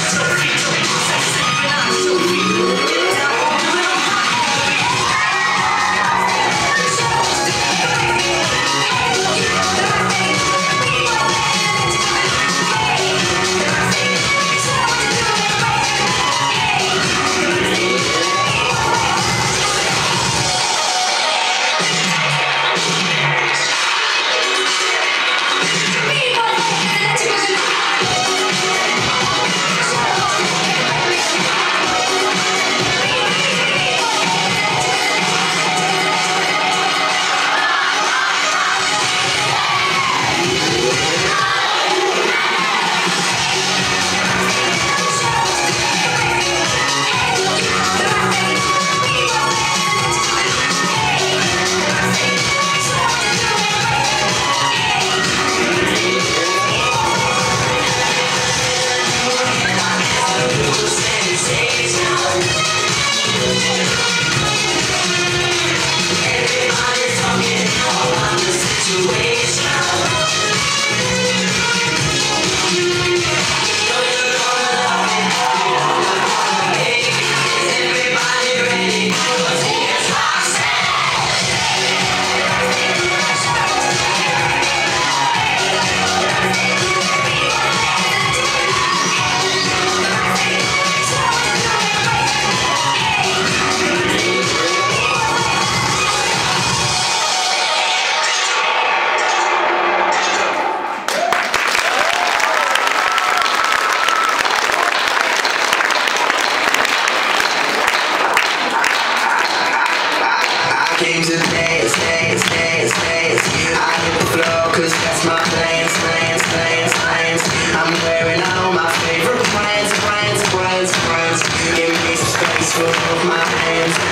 So that's my plans, plans, plans, plans. I'm wearing all my favorite brands, brands, brands, brands. Give me some space for both my hands.